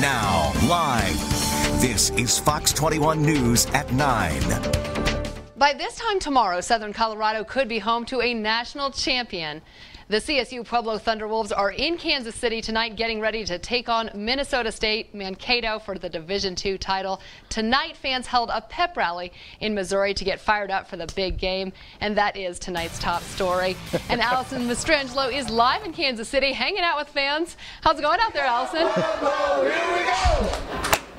Now, live. This is Fox 21 News at 9. By this time tomorrow, Southern Colorado could be home to a national champion. The CSU Pueblo Thunderwolves are in Kansas City tonight getting ready to take on Minnesota State Mankato for the Division II title. Tonight, fans held a pep rally in Missouri to get fired up for the big game, and that is tonight's top story. and Alison Mastrangelo is live in Kansas City hanging out with fans. How's it going out there, Alison? Here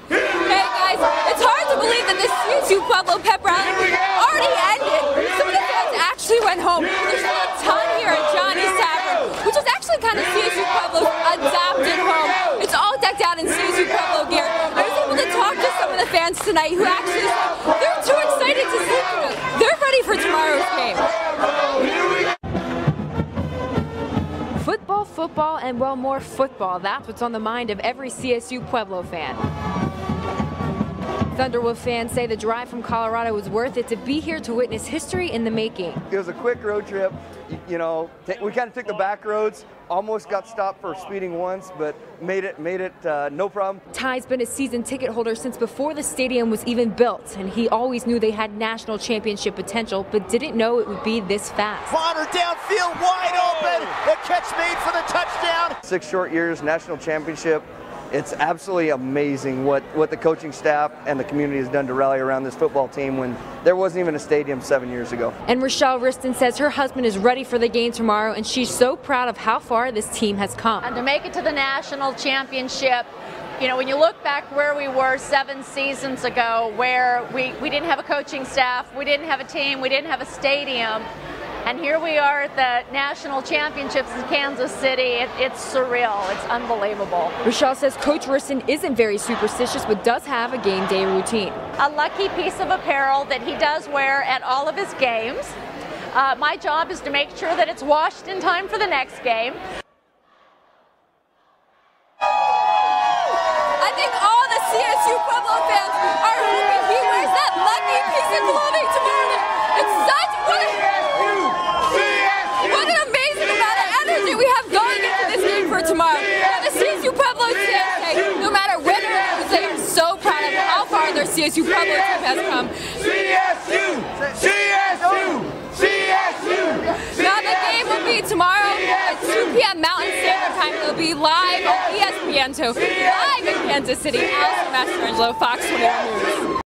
Hey guys, it's hard to believe that this CSU Pueblo pep rally already ended. Some of the fans actually went home. There's still a ton here at Johnny's Tavern, which is kind of Pueblo's adapted home. It's all decked out in CSU Pueblo gear. I was able to talk to some of the fans tonight who actually they're too excited to sleep. They're ready for tomorrow's game. Football, football, and well, more football. That's what's on the mind of every CSU Pueblo fan. Thunderwolf fans say the drive from Colorado was worth it to be here to witness history in the making. It was a quick road trip. You, you know, we kind of took the back roads. Almost got stopped for speeding once, but made it made it uh, no problem. Ty's been a season ticket holder since before the stadium was even built, and he always knew they had national championship potential, but didn't know it would be this fast. Bonner downfield, wide open. The catch made for the touchdown. Six short years, national championship. It's absolutely amazing what, what the coaching staff and the community has done to rally around this football team when there wasn't even a stadium seven years ago. And Rochelle Wristen says her husband is ready for the game tomorrow, and she's so proud of how far this team has come. And to make it to the national championship, you know, when you look back where we were seven seasons ago, where we, we didn't have a coaching staff, we didn't have a team, we didn't have a stadium, and here we are at the national championships in Kansas City. It, it's surreal. It's unbelievable. Rochelle says Coach Wristen isn't very superstitious, but does have a game day routine. A lucky piece of apparel that he does wear at all of his games. Uh, my job is to make sure that it's washed in time for the next game. I think all the CSU Pueblo fans are hoping he wears that lucky piece of clothing tomorrow. It's such what, a, what an amazing amount of energy we have going into this game for tomorrow. And the CSU Pueblo fans say, no matter when or lose, they are so proud of how far their CSU Pueblo team has come. CSU! CSU! CSU! Now the game will be tomorrow at 2 p.m. Mountain Standard Time. It'll be live on ESPN. So live in Kansas City, Alison Mastrangelo, Fox 21 News.